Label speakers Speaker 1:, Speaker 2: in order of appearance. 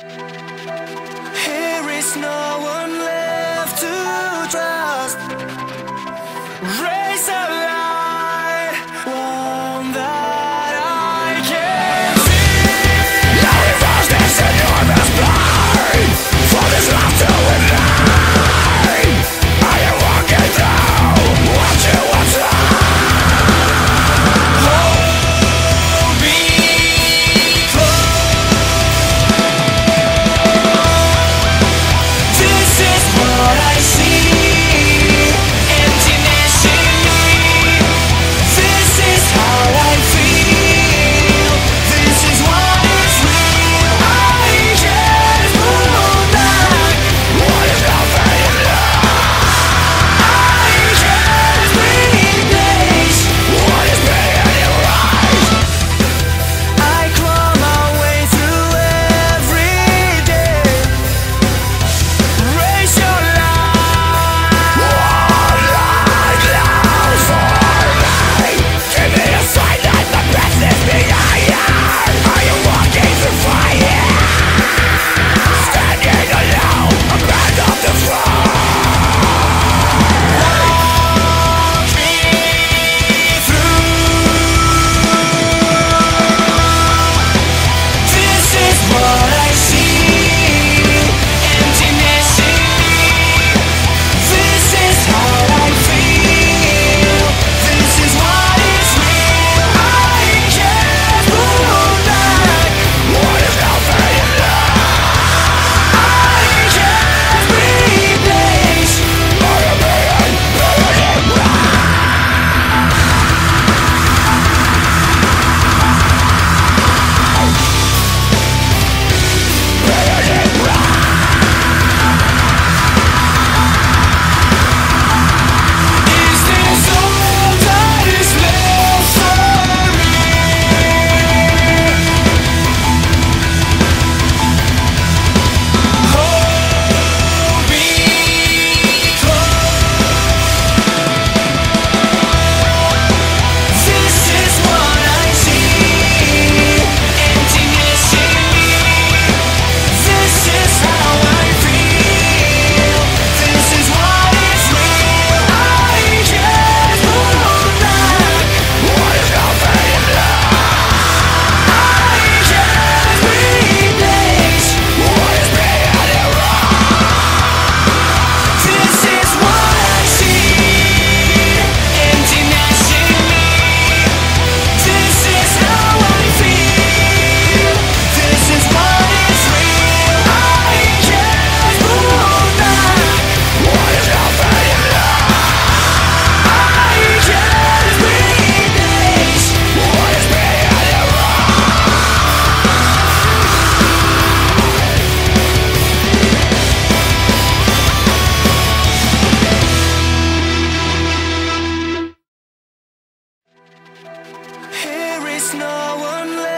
Speaker 1: Here is no one left to trust. no one left.